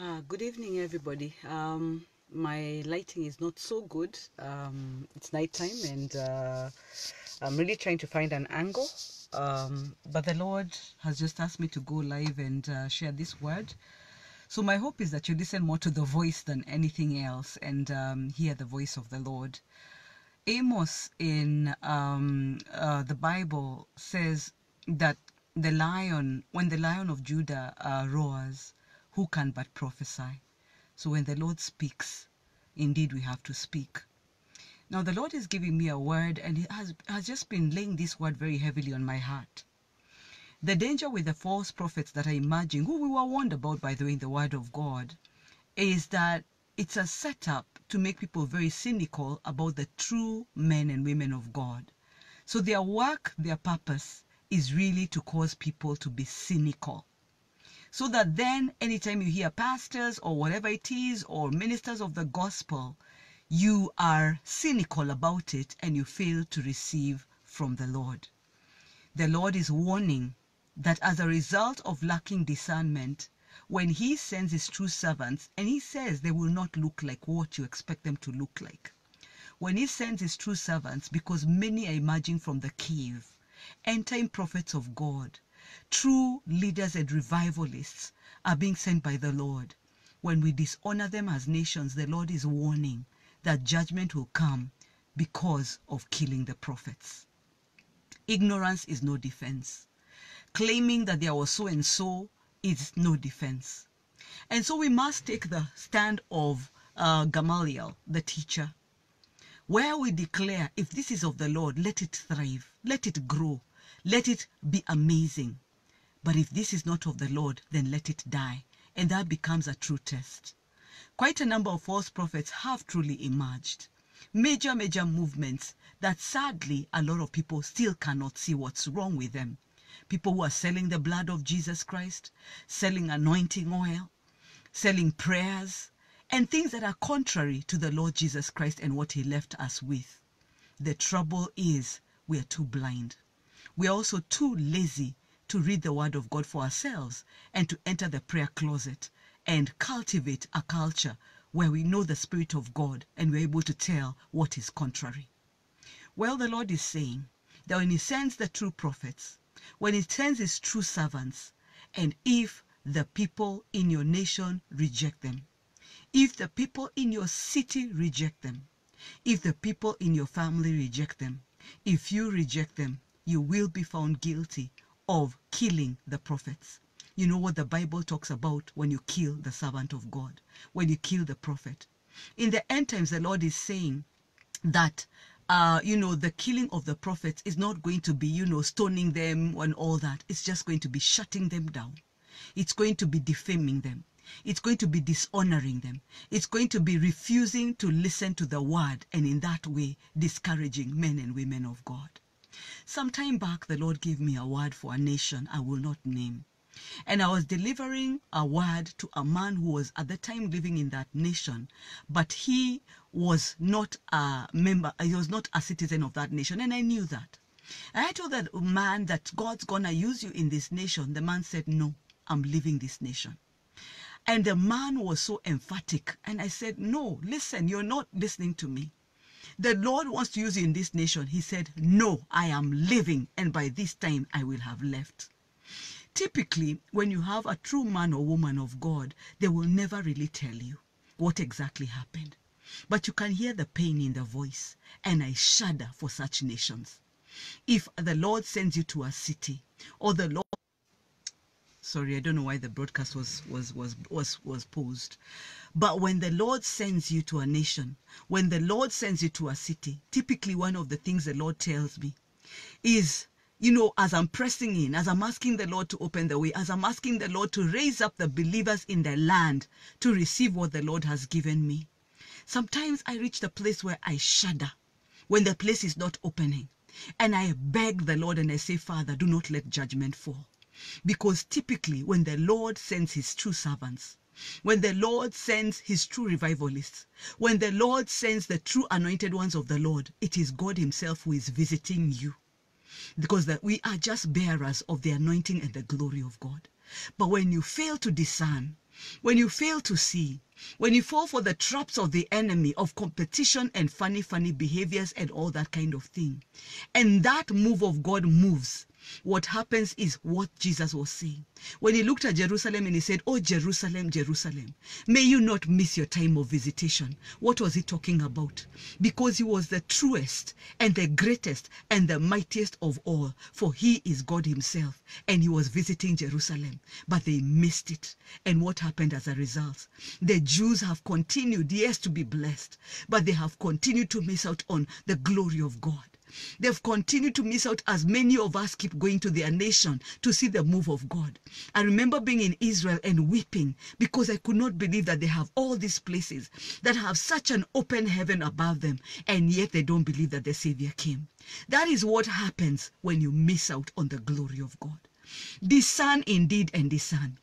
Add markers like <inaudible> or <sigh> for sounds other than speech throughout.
Uh, good evening, everybody. Um, my lighting is not so good. Um, it's nighttime, and uh, I'm really trying to find an angle. Um, but the Lord has just asked me to go live and uh, share this word. So my hope is that you listen more to the voice than anything else, and um, hear the voice of the Lord. Amos in um, uh, the Bible says that the lion, when the lion of Judah uh, roars, who can but prophesy? So when the Lord speaks, indeed we have to speak. Now the Lord is giving me a word, and He has, has just been laying this word very heavily on my heart. The danger with the false prophets that are emerging, who we were warned about, by the way, in the Word of God, is that it's a setup to make people very cynical about the true men and women of God. So their work, their purpose is really to cause people to be cynical. So that then, anytime you hear pastors or whatever it is, or ministers of the gospel, you are cynical about it and you fail to receive from the Lord. The Lord is warning that as a result of lacking discernment, when he sends his true servants and he says they will not look like what you expect them to look like. When he sends his true servants, because many are emerging from the cave, time prophets of God, true leaders and revivalists are being sent by the Lord. When we dishonor them as nations, the Lord is warning that judgment will come because of killing the prophets. Ignorance is no defense. Claiming that there was so and so is no defense. And so we must take the stand of uh, Gamaliel, the teacher, where we declare if this is of the Lord, let it thrive, let it grow, let it be amazing. But if this is not of the Lord, then let it die. And that becomes a true test. Quite a number of false prophets have truly emerged. Major, major movements that sadly a lot of people still cannot see what's wrong with them. People who are selling the blood of Jesus Christ, selling anointing oil, selling prayers, and things that are contrary to the Lord Jesus Christ and what he left us with. The trouble is we are too blind. We are also too lazy to read the word of God for ourselves and to enter the prayer closet and cultivate a culture where we know the Spirit of God and we're able to tell what is contrary. Well, the Lord is saying that when He sends the true prophets, when He sends His true servants, and if the people in your nation reject them, if the people in your city reject them, if the people in your family reject them, if you reject them, you will be found guilty of killing the prophets. You know what the Bible talks about when you kill the servant of God, when you kill the prophet. In the end times, the Lord is saying that, uh, you know, the killing of the prophets is not going to be, you know, stoning them and all that. It's just going to be shutting them down. It's going to be defaming them. It's going to be dishonoring them. It's going to be refusing to listen to the word and in that way discouraging men and women of God. Some time back, the Lord gave me a word for a nation I will not name. And I was delivering a word to a man who was at the time living in that nation, but he was not a member, he was not a citizen of that nation, and I knew that. And I told that man that God's gonna use you in this nation. The man said, No, I'm leaving this nation. And the man was so emphatic. And I said, No, listen, you're not listening to me. The Lord wants to use you in this nation. He said, No, I am leaving, and by this time I will have left. Typically, when you have a true man or woman of God, they will never really tell you what exactly happened. But you can hear the pain in the voice, and I shudder for such nations. If the Lord sends you to a city, or the Lord sorry i don't know why the broadcast was was was was was paused. But when the lord sends you to a nation when the lord sends you to a city typically one of the things the lord tells me is you know as i'm pressing in as i'm asking the lord to open the way as i'm asking the lord to raise up the believers in the land to receive what the lord has given me sometimes i reach the place where i shudder when the place is not opening. And i beg the lord and i say father do not let judgment fall because typically, when the Lord sends his true servants, when the Lord sends his true revivalists, when the Lord sends the true anointed ones of the Lord, it is God himself who is visiting you. Because that we are just bearers of the anointing and the glory of God. But when you fail to discern, when you fail to see, when you fall for the traps of the enemy of competition and funny, funny behaviors and all that kind of thing, and that move of God moves, what happens is what Jesus was saying. When he looked at Jerusalem and he said, Oh, Jerusalem, Jerusalem, may you not miss your time of visitation. What was he talking about? Because he was the truest and the greatest and the mightiest of all, for he is God himself and he was visiting Jerusalem, but they missed it. And what happened as a result? The Jews have continued, yes, to be blessed, but they have continued to miss out on the glory of God. They've continued to miss out as many of us keep going to their nation to see the move of God. I remember being in Israel and weeping because I could not believe that they have all these places that have such an open heaven above them, and yet they don't believe that the Savior came. That is what happens when you miss out on the glory of God. Discern indeed and discern.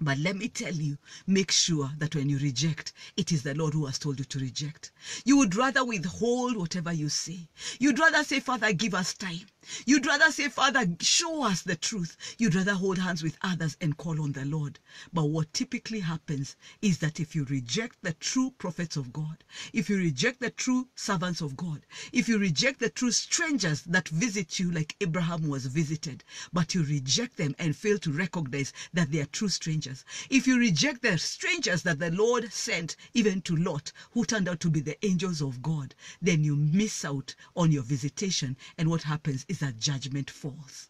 But let me tell you, make sure that when you reject, it is the Lord who has told you to reject. You would rather withhold whatever you say. You'd rather say, Father, give us time. You'd rather say, Father, show us the truth. You'd rather hold hands with others and call on the Lord. But what typically happens is that if you reject the true prophets of God, if you reject the true servants of God, if you reject the true strangers that visit you like Abraham was visited, but you reject them and fail to recognize that they are true strangers, if you reject the strangers that the Lord sent even to Lot, who turned out to be the angels of God, then you miss out on your visitation. And what happens is that judgment falls.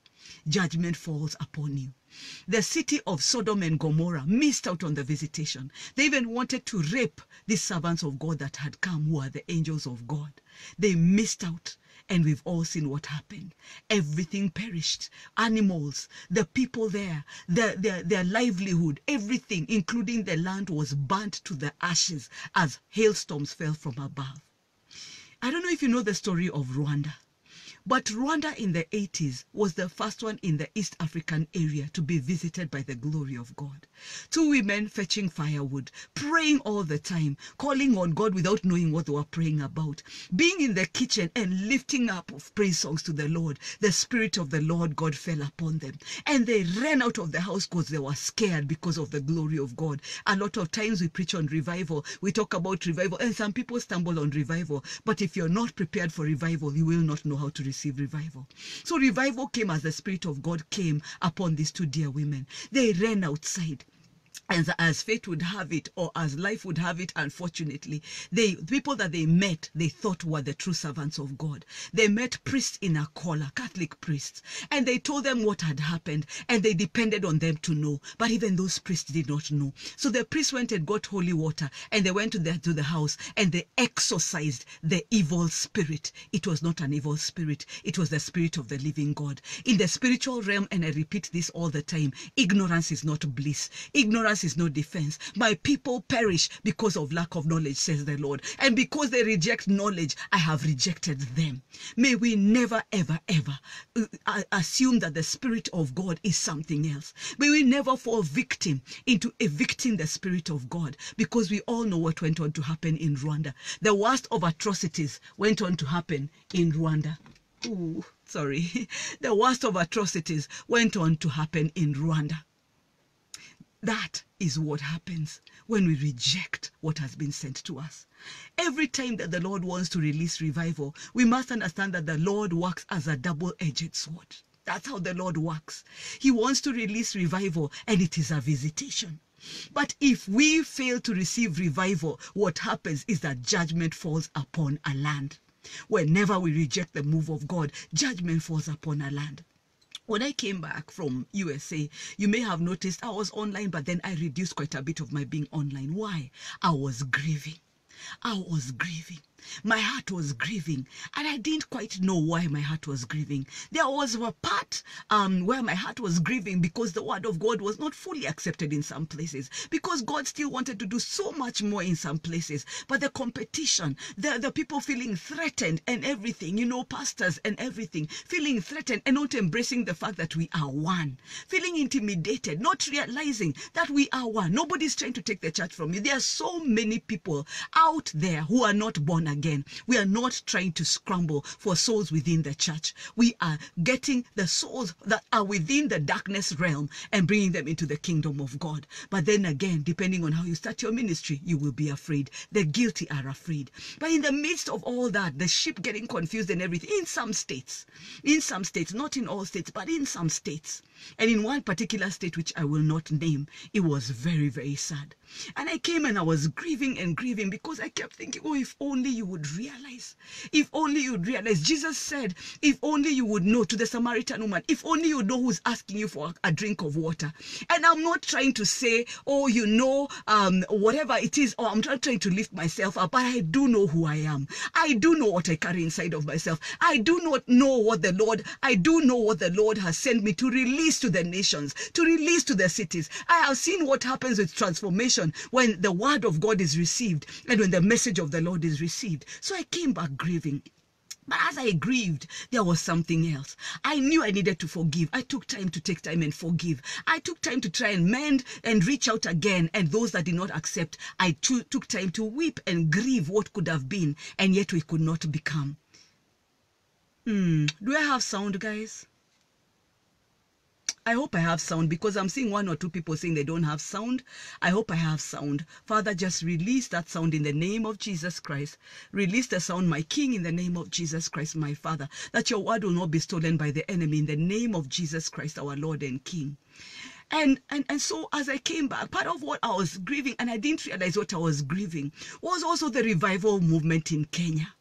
Judgment falls upon you. The city of Sodom and Gomorrah missed out on the visitation. They even wanted to rape these servants of God that had come, who are the angels of God. They missed out. And we've all seen what happened. Everything perished. Animals, the people there, their, their, their livelihood, everything, including the land, was burnt to the ashes as hailstorms fell from above. I don't know if you know the story of Rwanda. But Rwanda in the 80s was the first one in the East African area to be visited by the glory of God. Two women fetching firewood, praying all the time, calling on God without knowing what they were praying about, being in the kitchen and lifting up of praise songs to the Lord. The Spirit of the Lord God fell upon them. And they ran out of the house because they were scared because of the glory of God. A lot of times we preach on revival, we talk about revival, and some people stumble on revival. But if you're not prepared for revival, you will not know how to receive revival. So revival came as the Spirit of God came upon these two dear women. They ran outside. And as fate would have it, or as life would have it, unfortunately, they the people that they met, they thought were the true servants of God. They met priests in a collar, Catholic priests, and they told them what had happened, and they depended on them to know. But even those priests did not know. So the priests went and got holy water, and they went to the to the house, and they exorcised the evil spirit. It was not an evil spirit; it was the spirit of the living God. In the spiritual realm, and I repeat this all the time: ignorance is not bliss. Ignorance is no defense. My people perish because of lack of knowledge, says the Lord. And because they reject knowledge, I have rejected them. May we never, ever, ever uh, assume that the Spirit of God is something else. May we never fall victim into evicting the Spirit of God because we all know what went on to happen in Rwanda. The worst of atrocities went on to happen in Rwanda. Ooh, sorry. <laughs> The worst of atrocities went on to happen in Rwanda. That is what happens when we reject what has been sent to us. Every time that the Lord wants to release revival, we must understand that the Lord works as a double edged sword. That's how the Lord works. He wants to release revival, and it is a visitation. But if we fail to receive revival, what happens is that judgment falls upon a land. Whenever we reject the move of God, judgment falls upon a land. When I came back from USA, you may have noticed I was online, but then I reduced quite a bit of my being online. Why? I was grieving. I was grieving. My heart was grieving, and I didn't quite know why my heart was grieving. There was a part um, where my heart was grieving because the word of God was not fully accepted in some places, because God still wanted to do so much more in some places. But the competition, the, the people feeling threatened and everything, you know, pastors and everything, feeling threatened and not embracing the fact that we are one, feeling intimidated, not realizing that we are one. Nobody's trying to take the church from you. There are so many people out there who are not born born again, we are not trying to scramble for souls within the church. We are getting the souls that are within the darkness realm and bringing them into the kingdom of God. But then again, depending on how you start your ministry, you will be afraid. The guilty are afraid. But in the midst of all that, the sheep getting confused and everything, in some states, in some states, not in all states, but in some states, and in one particular state, which I will not name, it was very, very sad. And I came and I was grieving and grieving because I kept thinking, oh, if only you would realize, if only you'd realize. Jesus said, if only you would know to the Samaritan woman, if only you know who's asking you for a drink of water. And I'm not trying to say, oh, you know, um, whatever it is, or I'm not trying to lift myself up, but I do know who I am. I do know what I carry inside of myself. I do not know what the Lord, I do know what the Lord has sent me to release to the nations, to release to the cities. I have seen what happens with transformation when the word of God is received and when the message of the Lord is received. So I came back grieving. But as I grieved, there was something else. I knew I needed to forgive. I took time to take time and forgive. I took time to try and mend and reach out again. And those that did not accept, I too took time to weep and grieve what could have been, and yet we could not become. Hmm. Do I have sound, guys? I hope I have sound because I'm seeing one or two people saying they don't have sound. I hope I have sound. Father, just release that sound in the name of Jesus Christ. Release the sound, my King, in the name of Jesus Christ, my Father, that your word will not be stolen by the enemy in the name of Jesus Christ, our Lord and King. And, and and so as I came back, part of what I was grieving, and I didn't realize what I was grieving, was also the revival movement in Kenya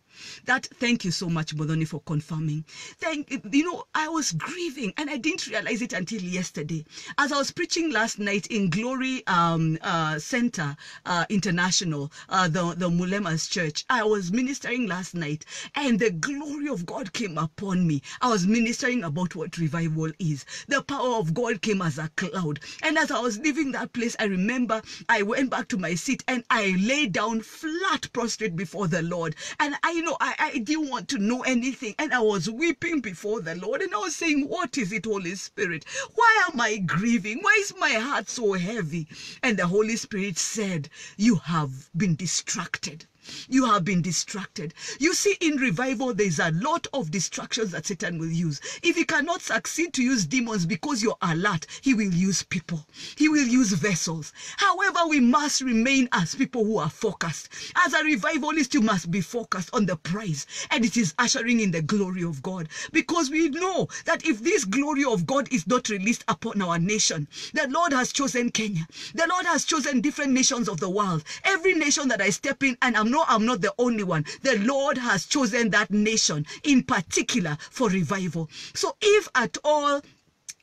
that thank you so much Modoni for confirming. Thank you You know I was grieving and I didn't realize it until yesterday. As I was preaching last night in Glory um, uh, Center uh, International uh, the the Mulemas Church I was ministering last night and the glory of God came upon me. I was ministering about what revival is. The power of God came as a cloud. And as I was leaving that place I remember I went back to my seat and I lay down flat prostrate before the Lord. And I know I, I didn't want to know anything. And I was weeping before the Lord and I was saying, What is it, Holy Spirit? Why am I grieving? Why is my heart so heavy? And the Holy Spirit said, You have been distracted. You have been distracted. You see, in revival, there's a lot of distractions that Satan will use. If he cannot succeed to use demons because you're alert, he will use people. He will use vessels. However, we must remain as people who are focused. As a revivalist, you must be focused on the prize, and it is ushering in the glory of God. Because we know that if this glory of God is not released upon our nation, the Lord has chosen Kenya. The Lord has chosen different nations of the world. Every nation that I step in, and I'm not I'm not the only one. The Lord has chosen that nation in particular for revival. So if at all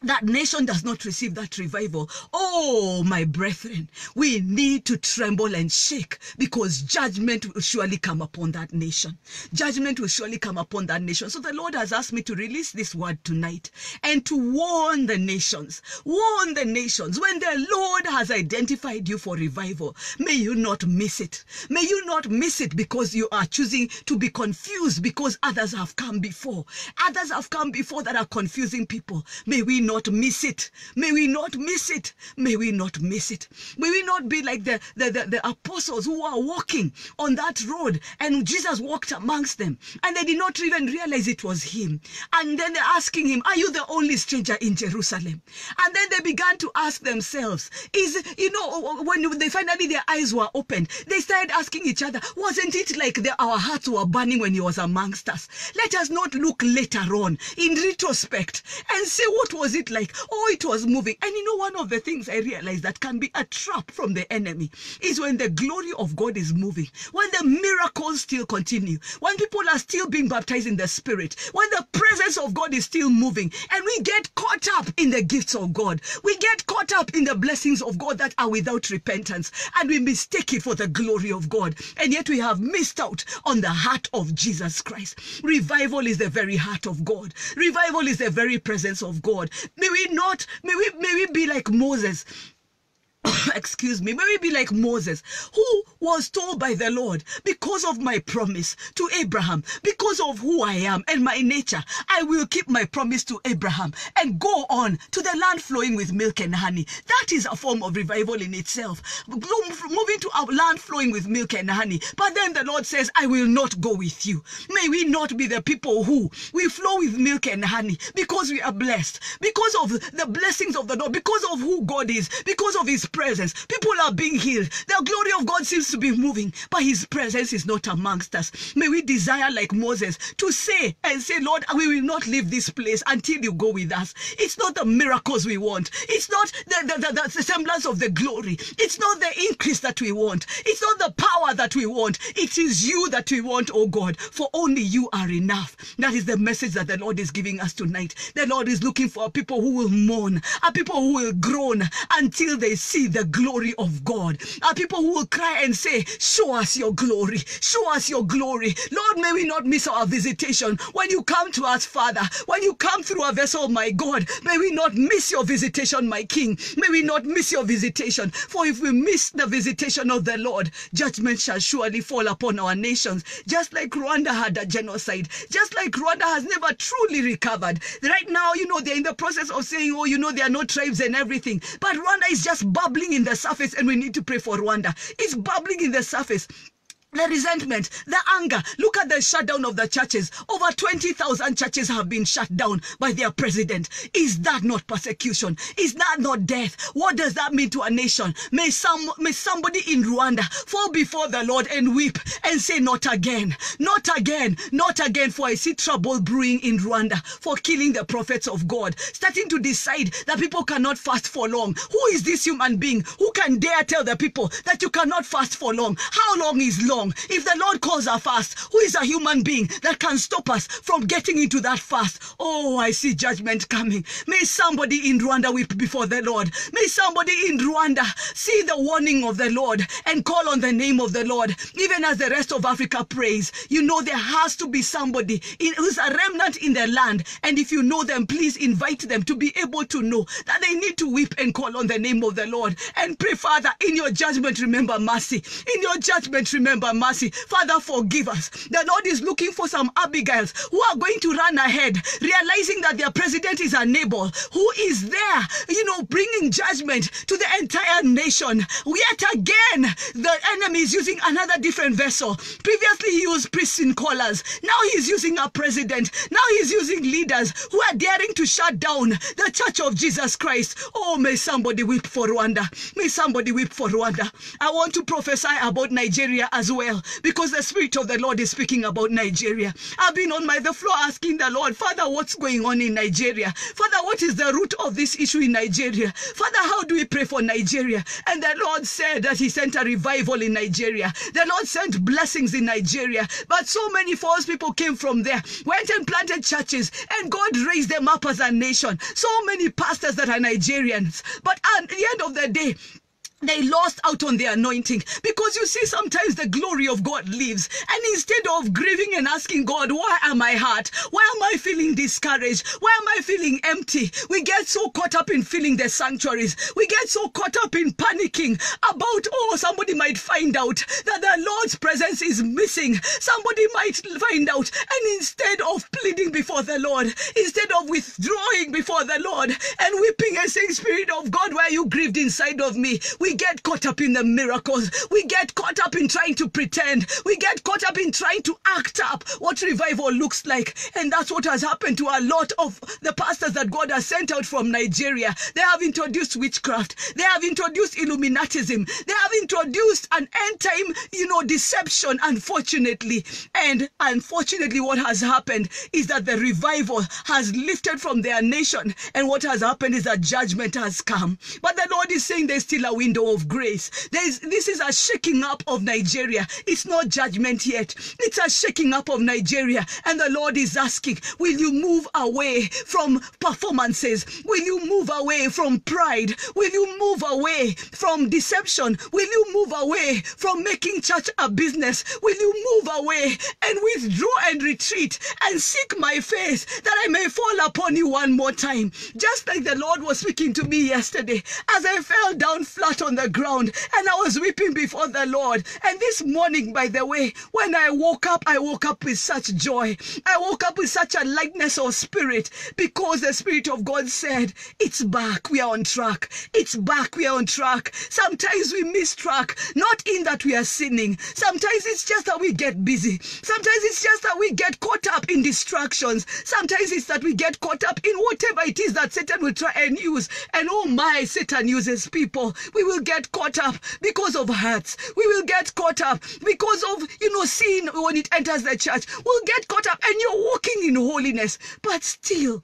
that nation does not receive that revival, oh, my brethren, we need to tremble and shake because judgment will surely come upon that nation. Judgment will surely come upon that nation. So the Lord has asked me to release this word tonight and to warn the nations. Warn the nations. When the Lord has identified you for revival, may you not miss it. May you not miss it because you are choosing to be confused because others have come before. Others have come before that are confusing people. May we not not miss it. May we not miss it. May we not miss it. May we not be like the, the, the, the apostles who are walking on that road and Jesus walked amongst them and they did not even realize it was him. And then they're asking him, Are you the only stranger in Jerusalem? And then they began to ask themselves, Is, you know, when they finally their eyes were opened, they started asking each other, Wasn't it like the, our hearts were burning when he was amongst us? Let us not look later on in retrospect and say, What was it like? Oh, it was moving. And you know, one of the things I realized that can be a trap from the enemy is when the glory of God is moving, when the miracles still continue, when people are still being baptized in the spirit, when the presence of God is still moving, and we get caught up in the gifts of God. We get caught up in the blessings of God that are without repentance, and we mistake it for the glory of God. And yet we have missed out on the heart of Jesus Christ. Revival is the very heart of God. Revival is the very presence of God. May we not, may we, may we be like Moses <coughs> excuse me, may we be like Moses, who was told by the Lord, because of my promise to Abraham, because of who I am and my nature, I will keep my promise to Abraham and go on to the land flowing with milk and honey. That is a form of revival in itself. Moving to a land flowing with milk and honey. But then the Lord says, I will not go with you. May we not be the people who we flow with milk and honey because we are blessed, because of the blessings of the Lord, because of who God is, because of his presence. People are being healed. The glory of God seems to be moving, but his presence is not amongst us. May we desire, like Moses, to say and say, Lord, we will not leave this place until you go with us. It's not the miracles we want. It's not the, the, the, the semblance of the glory. It's not the increase that we want. It's not the power that we want. It is you that we want, oh God, for only you are enough. That is the message that the Lord is giving us tonight. The Lord is looking for people who will mourn, a people who will groan until they see the glory of God, a people who will cry and say, Show us your glory, show us your glory. Lord, may we not miss our visitation. When you come to us, Father, when you come through a vessel, my God, may we not miss your visitation, my King. May we not miss your visitation. For if we miss the visitation of the Lord, judgment shall surely fall upon our nations. Just like Rwanda had a genocide, just like Rwanda has never truly recovered. Right now, you know, they're in the process of saying, oh, you know, there are no tribes and everything. But Rwanda is just bubbling in the surface, and we need to pray for Rwanda. It's bubbling in the surface the resentment, the anger. Look at the shutdown of the churches. Over 20,000 churches have been shut down by their president. Is that not persecution? Is that not death? What does that mean to a nation? May some may somebody in Rwanda fall before the Lord and weep and say, Not again, not again, not again. For I see trouble brewing in Rwanda for killing the prophets of God, starting to decide that people cannot fast for long. Who is this human being who can dare tell the people that you cannot fast for long? How long is long? If the Lord calls a fast, who is a human being that can stop us from getting into that fast? Oh, I see judgment coming. May somebody in Rwanda weep before the Lord. May somebody in Rwanda see the warning of the Lord and call on the name of the Lord, even as the rest of Africa prays. You know, there has to be somebody in, who's a remnant in the land. And if you know them, please invite them to be able to know that they need to weep and call on the name of the Lord and pray, Father, in your judgment, remember mercy. In your judgment, remember mercy. Father, forgive us. The Lord is looking for some Abigails who are going to run ahead, realizing that their president is unable, who is there, you know, bringing judgment to the entire nation. Yet again, the enemy is using another different vessel. Previously, he used priests in collars. Now he's using a president. Now he's using leaders who are daring to shut down the church of Jesus Christ. Oh, may somebody weep for Rwanda. May somebody weep for Rwanda. I want to prophesy about Nigeria as well because the Spirit of the Lord is speaking about Nigeria. I've been on my the floor asking the Lord, Father, what's going on in Nigeria? Father, what is the root of this issue in Nigeria? Father, how do we pray for Nigeria? And the Lord said that He sent a revival in Nigeria. The Lord sent blessings in Nigeria. But so many false people came from there, went and planted churches, and God raised them up as a nation. So many pastors that are Nigerians. But at the end of the day, they lost out on their anointing. Because you see sometimes the glory of god lives. And instead of grieving and asking god why am i hurt? Why am i feeling discouraged? Why am i feeling empty? We get so caught up in filling the sanctuaries. We get so caught up in panicking about oh somebody might find out that the lord's presence is missing. Somebody might find out. And instead of pleading before the lord instead of withdrawing before the lord and weeping and saying spirit of god why you grieved inside of me? We get caught up in the miracles. We get caught up in trying to pretend. We get caught up in trying to act up what revival looks like. And that's what has happened to a lot of the pastors that God has sent out from Nigeria. They have introduced witchcraft. They have introduced Illuminatism. They have introduced an end time, you know, deception, unfortunately. And unfortunately, what has happened is that the revival has lifted from their nation. And what has happened is that judgment has come. But the Lord is saying there's still a window of grace. There is, this is a shaking up of Nigeria. It's not judgment yet. It's a shaking up of Nigeria. And the Lord is asking, will you move away from performances? Will you move away from pride? Will you move away from deception? Will you move away from making church a business? Will you move away and withdraw and retreat and seek my face that I may fall upon you one more time? Just like the Lord was speaking to me yesterday as I fell down flat on the ground and I was weeping before the Lord. And this morning, by the way, when I woke up, I woke up with such joy. I woke up with such a lightness of spirit because the Spirit of God said, It's back, we are on track. It's back, we are on track. Sometimes we miss track, not in that we are sinning. Sometimes it's just that we get busy. Sometimes it's just that we get caught up in distractions. Sometimes it's that we get caught up in whatever it is that Satan will try and use. And oh my, Satan uses people. We will get caught up because of hurts. We will get caught up because of, you know, sin when it enters the church. We'll get caught up and you're walking in holiness, but still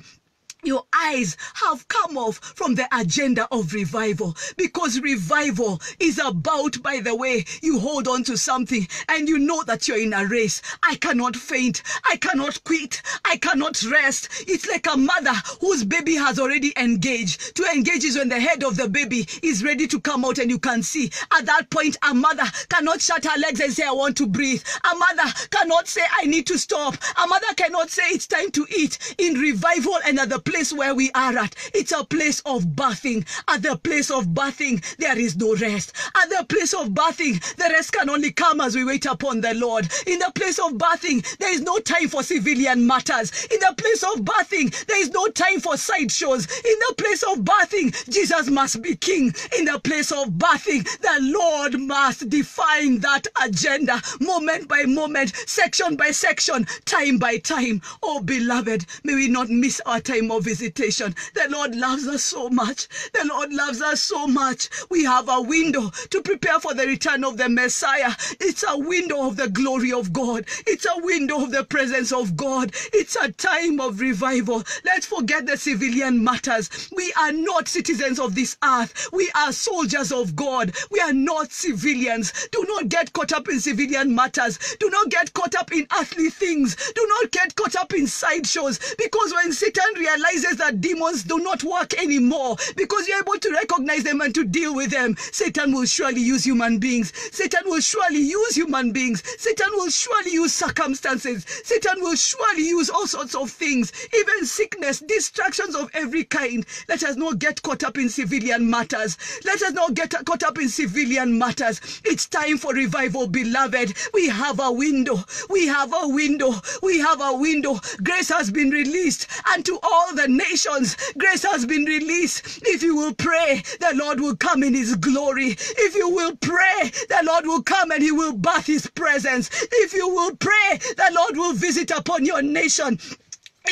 your eyes have come off from the agenda of revival because revival is about, by the way, you hold on to something and you know that you're in a race. I cannot faint. I cannot quit. I cannot rest. It's like a mother whose baby has already engaged. To engage is when the head of the baby is ready to come out and you can see. At that point, a mother cannot shut her legs and say, I want to breathe. A mother cannot say, I need to stop. A mother cannot say, it's time to eat. In revival and at place where we are at. It's a place of bathing. At the place of bathing, there is no rest. At the place of bathing, the rest can only come as we wait upon the Lord. In the place of bathing, there is no time for civilian matters. In the place of bathing, there is no time for sideshows. In the place of bathing, Jesus must be king. In the place of bathing, the Lord must define that agenda moment by moment, section by section, time by time. Oh, beloved, may we not miss our time of visitation. The Lord loves us so much. The Lord loves us so much. We have a window to prepare for the return of the Messiah. It's a window of the glory of God. It's a window of the presence of God. It's a time of revival. Let's forget the civilian matters. We are not citizens of this earth. We are soldiers of God. We are not civilians. Do not get caught up in civilian matters. Do not get caught up in earthly things. Do not get caught up in sideshows. Because when Satan realizes that demons do not work anymore, because you're able to recognize them and to deal with them, Satan will surely use human beings. Satan will surely use human beings. Satan will surely use circumstances. Satan will surely use all sorts of things, even sickness, distractions of every kind. Let us not get caught up in civilian matters. Let us not get caught up in civilian matters. It's time for revival, beloved. We have a window. We have a window. We have a window. Grace has been released And to all the nations. Grace has been released. If you will pray, the Lord will come in his glory. If you will pray, the Lord will come and he will bath his presence. If you will pray, the Lord will visit upon your nation.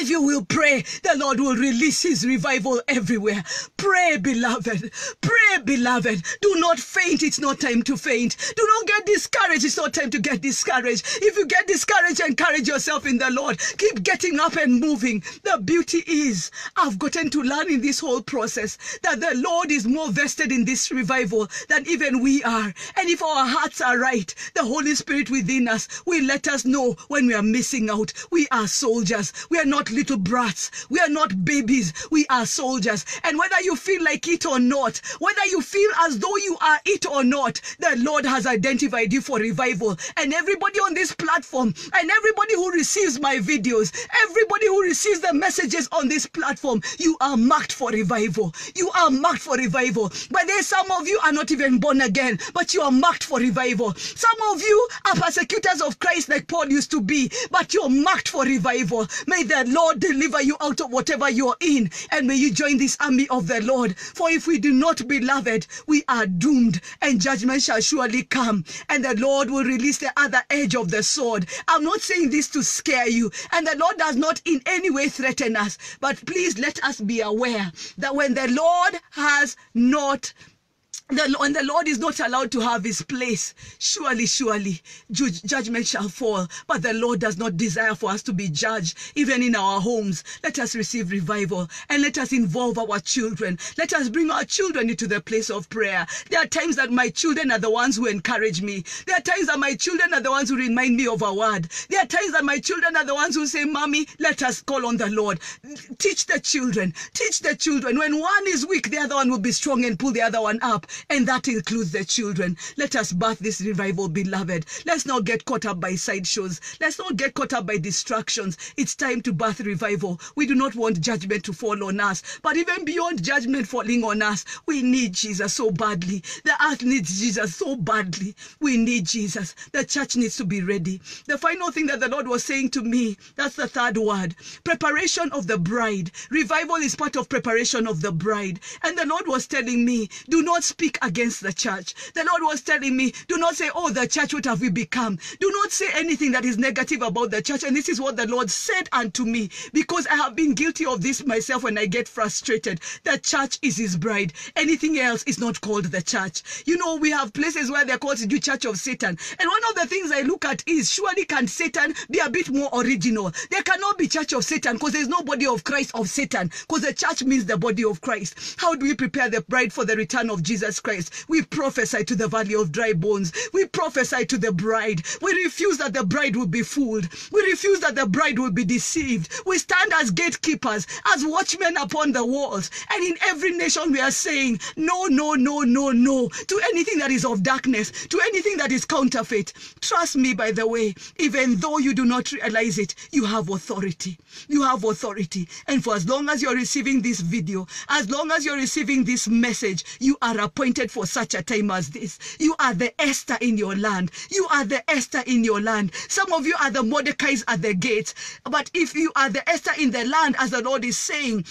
If you will pray, the Lord will release his revival everywhere. Pray, beloved. Pray, beloved. Do not faint. It's not time to faint. Do not get discouraged. It's not time to get discouraged. If you get discouraged, encourage yourself in the Lord. Keep getting up and moving. The beauty is, I've gotten to learn in this whole process that the Lord is more vested in this revival than even we are. And if our hearts are right, the Holy Spirit within us will let us know when we are missing out. We are soldiers. We are not little brats. We are not babies. We are soldiers. And whether you feel like it or not, whether you feel as though you are it or not, the Lord has identified you for revival. And everybody on this platform, and everybody who receives my videos, everybody who receives the messages on this platform, you are marked for revival. You are marked for revival. But there's some of you are not even born again, but you are marked for revival. Some of you are persecutors of Christ like Paul used to be, but you're marked for revival. May the Lord deliver you out of whatever you're in, and may you join this army of the Lord. For if we do not, beloved, we are doomed, and judgment shall surely come, and the Lord will release the other edge of the sword. I'm not saying this to scare you, and the Lord does not in any way threaten us, but please let us be aware that when the Lord has not the, and the Lord is not allowed to have his place. Surely, surely, ju- judgment shall fall. But the Lord does not desire for us to be judged, even in our homes. Let us receive revival and let us involve our children. Let us bring our children into the place of prayer. There are times that my children are the ones who encourage me. There are times that my children are the ones who remind me of our word. There are times that my children are the ones who say, Mommy, let us call on the Lord. Teach the children. Teach the children. When one is weak, the other one will be strong and pull the other one up. And that includes the children. Let us birth this revival, beloved. Let's not get caught up by sideshows. Let's not get caught up by distractions. It's time to birth revival. We do not want judgment to fall on us, but even beyond judgment falling on us, we need Jesus so badly. The earth needs Jesus so badly. We need Jesus. The church needs to be ready. The final thing that the Lord was saying to me, that's the third word preparation of the bride. Revival is part of preparation of the bride. And the Lord was telling me, do not speak against the church. The Lord was telling me, do not say, oh, the church, what have we become? Do not say anything that is negative about the church. And this is what the Lord said unto me, because I have been guilty of this myself when I get frustrated. The church is his bride. Anything else is not called the church. You know, we have places where they're called the church of Satan. And one of the things I look at is, surely can Satan be a bit more original? There cannot be church of Satan because there's no body of Christ of Satan because the church means the body of Christ. How do we prepare the bride for the return of Jesus Christ? We prophesy to the valley of dry bones. We prophesy to the bride. We refuse that the bride will be fooled. We refuse that the bride will be deceived. We stand as gatekeepers, as watchmen upon the walls. And in every nation we are saying, no, no, no, no, no, to anything that is of darkness, to anything that is counterfeit. Trust me, by the way, even though you do not realize it, you have authority. You have authority. And for as long as you're receiving this video, as long as you're receiving this message, you are appointed for such a time as this. You are the Esther in your land. You are the Esther in your land. Some of you are the Mordecais at the gate. But if you are the Esther in the land, as the Lord is saying,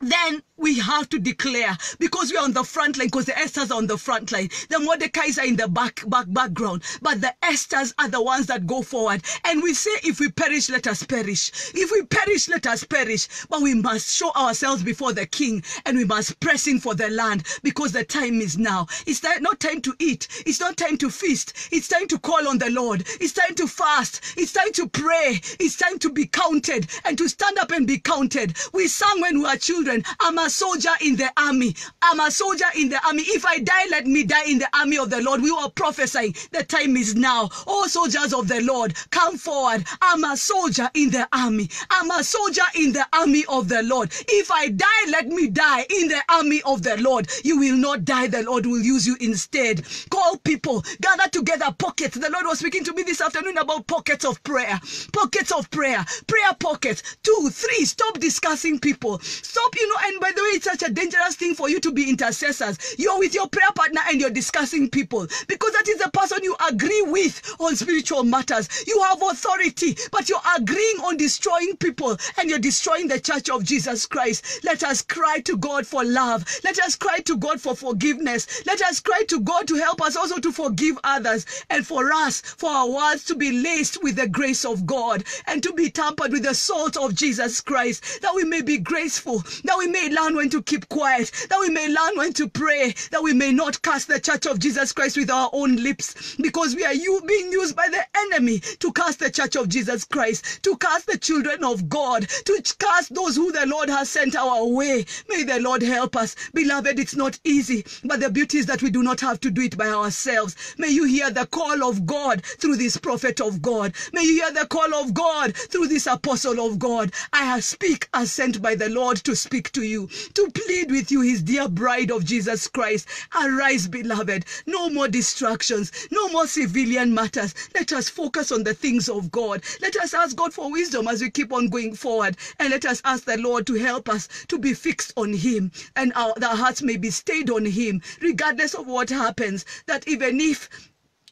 then we have to declare because we are on the front line because the Esthers are on the front line. The Mordecais are in the back, back, background. But the Esthers are the ones that go forward. And we say, if we perish, let us perish. If we perish, let us perish. But we must show ourselves before the king and we must press in for the land because the time is now. It's not time to eat. It's not time to feast. It's time to call on the Lord. It's time to fast. It's time to pray. It's time to be counted and to stand up and be counted. We sang when we were children, I'm a soldier in the army. I'm a soldier in the army. If I die, let me die in the army of the Lord. We were prophesying. The time is now. All soldiers of the Lord, come forward. I'm a soldier in the army. I'm a soldier in the army of the Lord. If I die, let me die in the army of the Lord. You will not die. The Lord will use you instead. Call people, gather together pockets. The Lord was speaking to me this afternoon about pockets of prayer. Pockets of prayer. Prayer pockets. Two, three. Stop discussing people. Stop, you know, and by the way, it's such a dangerous thing for you to be intercessors. You're with your prayer partner and you're discussing people because that is the person you agree with on spiritual matters. You have authority, but you're agreeing on destroying people and you're destroying the church of Jesus Christ. Let us cry to God for love. Let us cry to God for forgiveness. Let us cry to God to help us also to forgive others and for us, for our words to be laced with the grace of God and to be tampered with the salt of Jesus Christ, that we may be graceful, that we may learn when to keep quiet, that we may learn when to pray, that we may not curse the church of Jesus Christ with our own lips, because we are you being used by the enemy to curse the church of Jesus Christ, to curse the children of God, to curse those who the Lord has sent our way. May the Lord help us. Beloved, it's not easy, but the beauty is that we do not have to do it by ourselves. May you hear the call of God through this prophet of God. May you hear the call of God through this apostle of God. I speak as sent by the Lord to speak to you, to plead with you, his dear bride of Jesus Christ. Arise, beloved. No more distractions, no more civilian matters. Let us focus on the things of God. Let us ask God for wisdom as we keep on going forward. And let us ask the Lord to help us to be fixed on him and our, our hearts may be stayed on him, regardless of what happens. That even if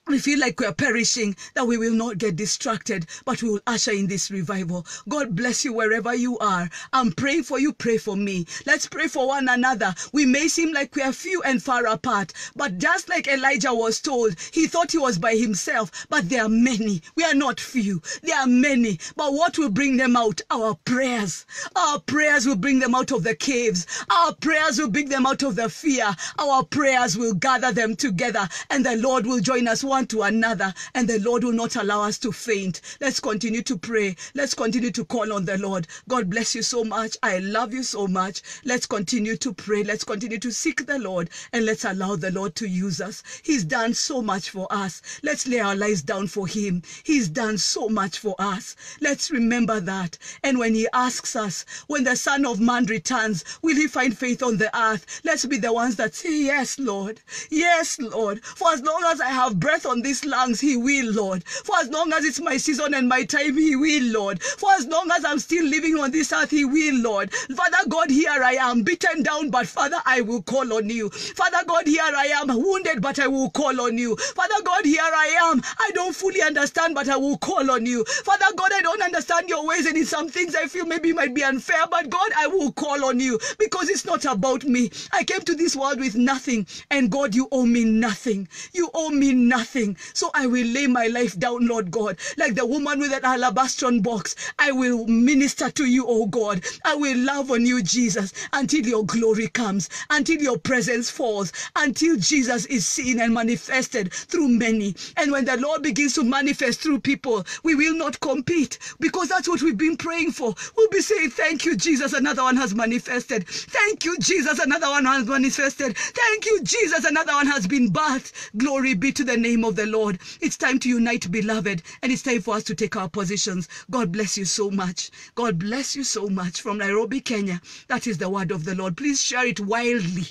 we feel like we are perishing, that we will not get distracted, but we will usher in this revival. God bless you wherever you are. I'm praying for you, pray for me. Let's pray for one another. We may seem like we are few and far apart, but just like Elijah was told, he thought he was by himself, but there are many. We are not few. There are many. But what will bring them out? Our prayers. Our prayers will bring them out of the caves. Our prayers will bring them out of the fear. Our prayers will gather them together, and the Lord will join us one one to another, and the Lord will not allow us to faint. Let's continue to pray. Let's continue to call on the Lord. God bless you so much. I love you so much. Let's continue to pray. Let's continue to seek the Lord, and let's allow the Lord to use us. He's done so much for us. Let's lay our lives down for Him. He's done so much for us. Let's remember that. And when He asks us, when the Son of Man returns, will He find faith on the earth? Let's be the ones that say, Yes, Lord. Yes, Lord. For as long as I have breath on these lungs, He will, Lord. For as long as it's my season and my time, He will, Lord. For as long as I'm still living on this earth, He will, Lord. Father God, here I am, beaten down, but Father, I will call on you. Father God, here I am, wounded, but I will call on you. Father God, here I am. I don't fully understand, but I will call on you. Father God, I don't understand your ways, and in some things I feel maybe might be unfair, but God, I will call on you because it's not about me. I came to this world with nothing, and God, you owe me nothing. You owe me nothing. So I will lay my life down, Lord God, like the woman with that alabaster box. I will minister to you, oh God. I will love on you, Jesus, until your glory comes, until your presence falls, until Jesus is seen and manifested through many. And when the Lord begins to manifest through people, we will not compete because that's what we've been praying for. We'll be saying, Thank you, Jesus, another one has manifested. Thank you, Jesus, another one has manifested. Thank you, Jesus, another one has been birthed. Glory be to the name of the Lord. It's time to unite, beloved, and it's time for us to take our positions. God bless you so much. God bless you so much from Nairobi, Kenya. That is the word of the Lord. Please share it wildly.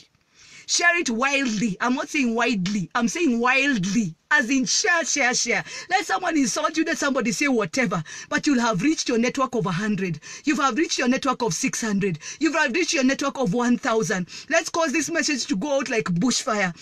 Share it wildly. I'm not saying widely. I'm saying wildly. As in share, share, share. Let someone insult you, let somebody say whatever. But you'll have reached your network of 100. You have reached your network of 600. You have reached your network of 1,000. Let's cause this message to go out like bushfire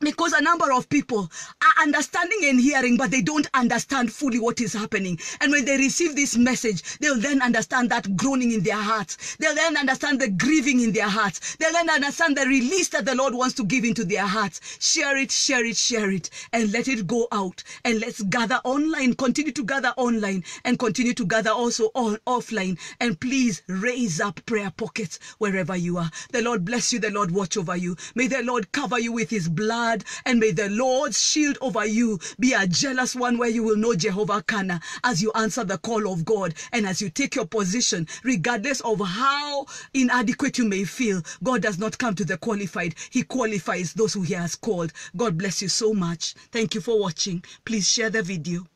because a number of people are understanding and hearing, but they don't understand fully what is happening. And when they receive this message, they'll then understand that groaning in their hearts. They'll then understand the grieving in their hearts. They'll then understand the release that the Lord wants to give into their hearts. Share it, share it, share it, and let it go out. And let's gather online, continue to gather online, and continue to gather also on offline. And please raise up prayer pockets wherever you are. The Lord bless you. The Lord watch over you. May the Lord cover you with his blood and may the Lord's shield over you be a jealous one where you will know Jehovah Kana as you answer the call of God and as you take your position, regardless of how inadequate you may feel. God does not come to the qualified, He qualifies those who He has called. God bless you so much. Thank you for watching. Please share the video.